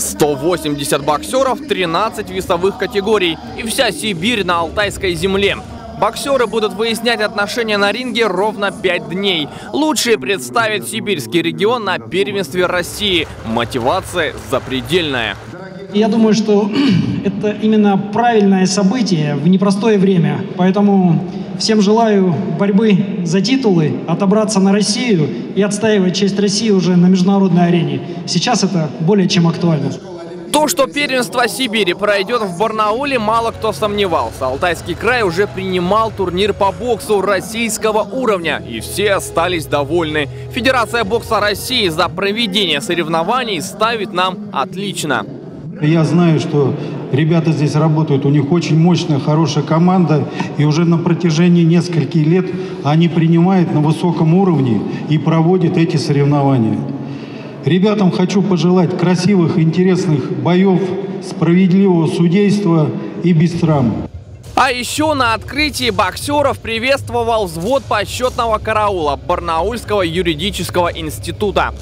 180 боксеров, 13 весовых категорий и вся Сибирь на Алтайской земле. Боксеры будут выяснять отношения на ринге ровно 5 дней. Лучшие представят сибирский регион на первенстве России. Мотивация запредельная. Я думаю, что это именно правильное событие в непростое время. Поэтому всем желаю борьбы за титулы, отобраться на Россию и отстаивать честь России уже на международной арене. Сейчас это более чем актуально. То, что первенство Сибири пройдет в Барнауле, мало кто сомневался. Алтайский край уже принимал турнир по боксу российского уровня, и все остались довольны. Федерация бокса России за проведение соревнований ставит нам отлично. Я знаю, что ребята здесь работают, у них очень мощная, хорошая команда, и уже на протяжении нескольких лет они принимают на высоком уровне и проводят эти соревнования. Ребятам хочу пожелать красивых, интересных боев, справедливого судейства и без травм. А еще на открытии боксеров приветствовал взвод почетного караула Барнаульского юридического института.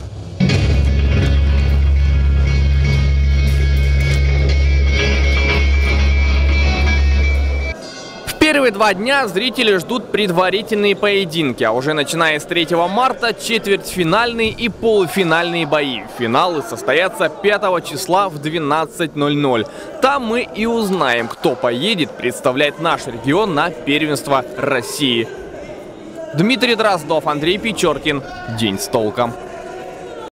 Первые два дня зрители ждут предварительные поединки, а уже начиная с 3 марта четвертьфинальные и полуфинальные бои. Финалы состоятся 5 числа в 12.00. Там мы и узнаем, кто поедет представлять наш регион на первенство России. Дмитрий Дроздов, Андрей Печоркин. День с толком.